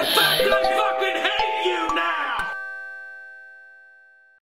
Fuck, fuck, fuck.